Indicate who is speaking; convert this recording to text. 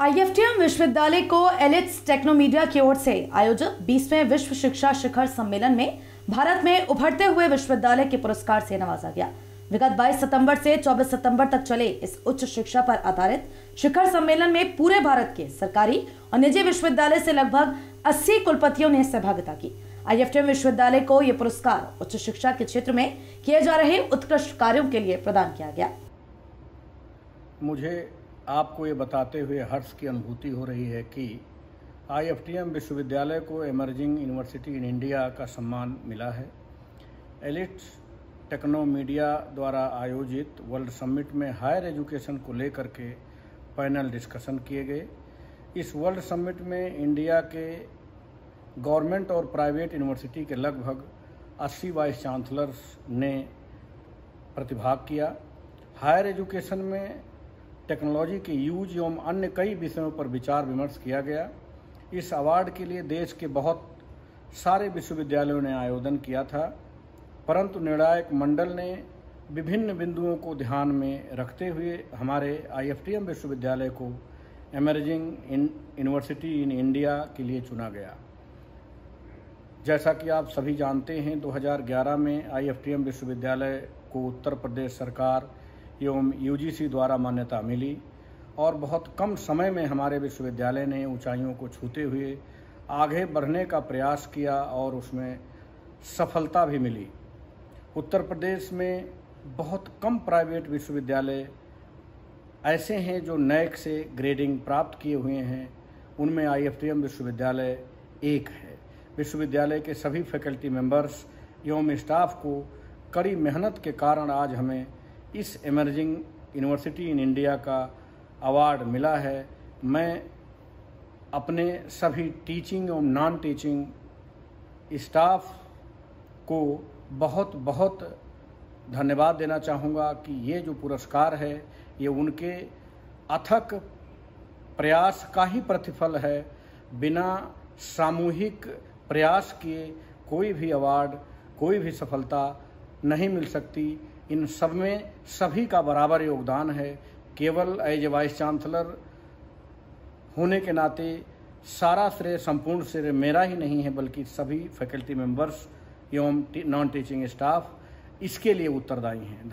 Speaker 1: IFTM विश्वविद्यालय को elites Technomedia की ओर से आयोजित 20वें विश्व शिक्षा शिखर सम्मेलन में भारत में उभरते हुए विश्वविद्यालय के पुरस्कार से नवाजा गया। विगत 22 सितंबर से 24 सितंबर तक चले इस उच्च शिक्षा पर आधारित शिखर सम्मेलन में पूरे भारत के सरकारी और निजी विश्वविद्यालय से लगभग 80 कुलपतियों ने सहभागिता की। आईएफटीएम विश्वविद्यालय को यह पुरस्कार उच्च शिक्षा के क्षेत्र में किए जा रहे उत्कृष्ट कार्यों के लिए प्रदान किया गया।
Speaker 2: मुझे आपको ये बताते हुए हर्ष की अनुभूति हो रही है कि आईएफटीएम विश्वविद्यालय को एमर्जिंग यूनिवर्सिटी इन इंडिया का सम्मान मिला है। एलिट टेक्नो मीडिया द्वारा आयोजित वर्ल्ड समिट में हायर एजुकेशन को लेकर के पैनल डिस्कशन किए गए। इस वर्ल्ड समिट में इंडिया के गवर्नमेंट और प्राइवेट यूनिवर्सिटी के लगभग 80 वाइस चांसलर्स ने प्रतिभाग किया। हायर एजुकेशन में टेक्नोलॉजी के यूज़ एवं अन्य कई विषयों पर विचार विमर्श किया गया। इस अवार्ड के लिए देश के बहुत सारे विश्वविद्यालयों ने आयोजन किया था, परंतु निर्णायक मंडल ने विभिन्न बिंदुओं को ध्यान में रखते हुए हमारे आईएफटीएम विश्वविद्यालय को एमर्जिंग यूनिवर्सिटी इन इंडिया के लिए चुना गया। जैसा कि आप सभी जानते हैं 2011 में आईएफटीएम विश्वविद्यालय को उत्तर प्रदेश सरकार एवं यूजीसी द्वारा मान्यता मिली और बहुत कम समय में हमारे विश्वविद्यालय ने ऊंचाइयों को छूते हुए आगे बढ़ने का प्रयास किया और उसमें सफलता भी मिली। उत्तर प्रदेश में बहुत कम प्राइवेट विश्वविद्यालय ऐसे हैं जो नैक से ग्रेडिंग प्राप्त किए हुए हैं। उनमें आईएफटीएम विश्वविद्यालय एक है। विश्वविद्यालय के सभी फैकल्टी मेंबर्स एवं स्टाफ को कड़ी मेहनत के कारण आज हमें इस एमर्जिंग यूनिवर्सिटी इन इंडिया का अवार्ड मिला है। मैं अपने सभी टीचिंग एवं नॉन टीचिंग स्टाफ को बहुत बहुत धन्यवाद देना चाहूँगा कि ये जो पुरस्कार है, ये उनके अथक प्रयास का ही प्रतिफल है। बिना सामूहिक प्रयास किए कोई भी अवार्ड कोई भी सफलता नहीं मिल सकती। इन सब में सभी का बराबर योगदान है। केवल एज ए वाइस चांसलर होने के नाते सारा श्रेय संपूर्ण श्रेय मेरा ही नहीं है, बल्कि सभी फैकल्टी मेंबर्स एवं नॉन टीचिंग स्टाफ इसके लिए उत्तरदायी हैं।